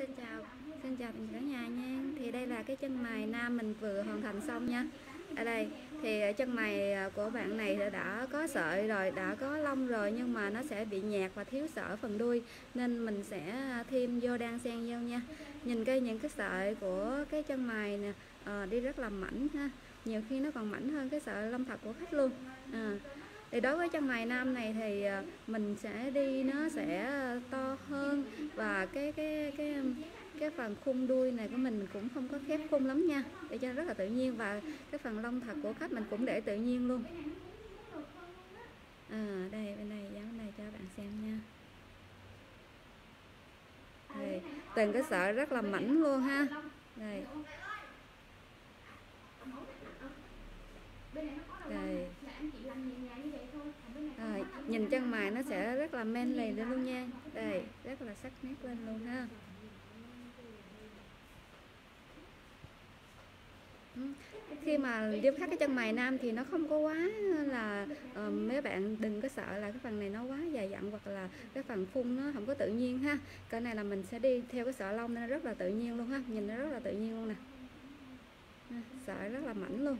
xin chào xin chào cả nhà nha. Thì đây là cái chân mày nam mình vừa hoàn thành xong nha. Ở đây thì chân mày à, của bạn này đã có sợi rồi đã có lông rồi nhưng mà nó sẽ bị nhạt và thiếu sợi phần đuôi nên mình sẽ thêm vô đan xen vô nha. Nhìn cái những cái sợi của cái chân mày nè à, đi rất là mảnh ha. Nhiều khi nó còn mảnh hơn cái sợi lông thật của khách luôn. À, thì đối với chân mày nam này thì à, mình sẽ đi nó sẽ to hơn và cái cái cái phần khung đuôi này của mình cũng không có khép khung lắm nha. Để cho rất là tự nhiên và cái phần lông thật của khách mình cũng để tự nhiên luôn. À, đây bên này dán này cho bạn xem nha. Đây, từng cái sợi rất là mảnh luôn ha. Đây. Đây. À, nhìn chân mày nó sẽ rất là men lì lên luôn nha. Đây rất là sắc nét lên luôn ha. Khi mà điêu khắc cái chân mày nam thì nó không có quá là uh, mấy bạn đừng có sợ là cái phần này nó quá dài dặn hoặc là cái phần phun nó không có tự nhiên ha. Cái này là mình sẽ đi theo cái sợi lông nên nó rất là tự nhiên luôn ha. Nhìn nó rất là tự nhiên luôn nè. Sợi rất là mảnh luôn.